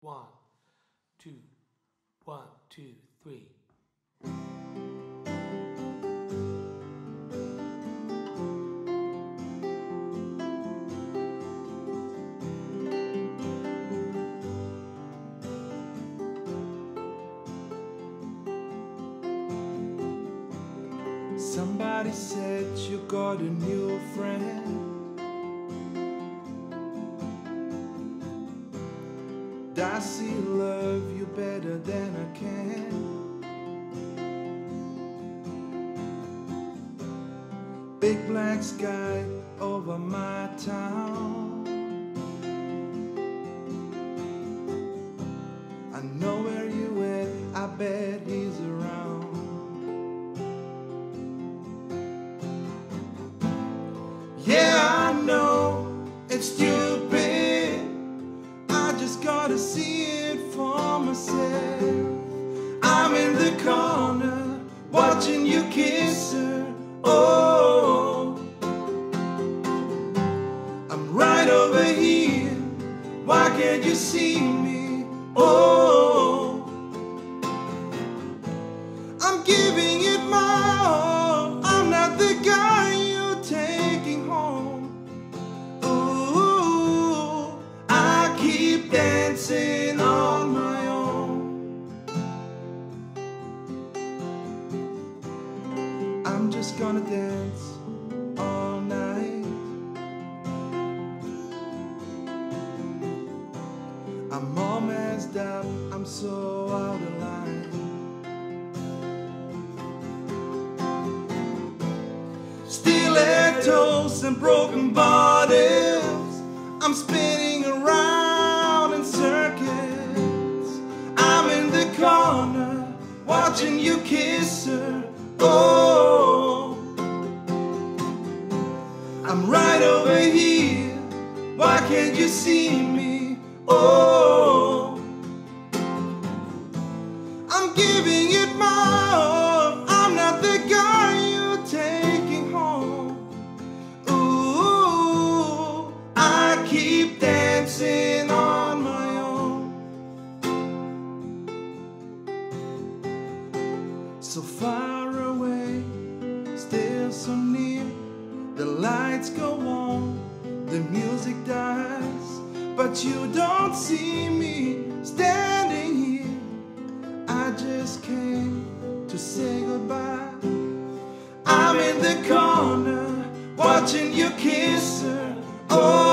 One, two, one, two, three. Somebody said you got a new friend. Does he love you better than I can? Big black sky over my town. I know where you at, I bet he's around. Yeah, I know it's stupid. See it for myself. I'm in the corner watching you kiss her. Oh, I'm right over here. Why can't you see me? Oh, I'm just gonna dance all night. I'm all messed up, I'm so out of line. Stilettos and broken bottles. I'm spinning around in circuits. I'm in the corner watching you kiss her. Oh, can't you see me? Oh, I'm giving it my all. I'm not the guy you're taking home. Ooh, I keep dancing on my own. So far away, still so near. The lights go on, the music dies, but you don't see me standing here. I just came to say goodbye. I'm in the corner watching you kiss her. Oh,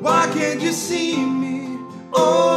Why can't you see me? Oh,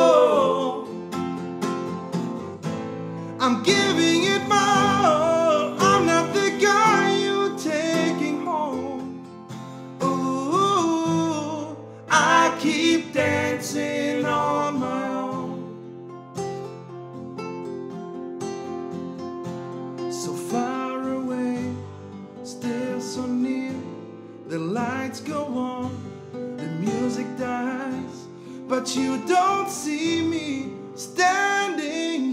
but you don't see me standing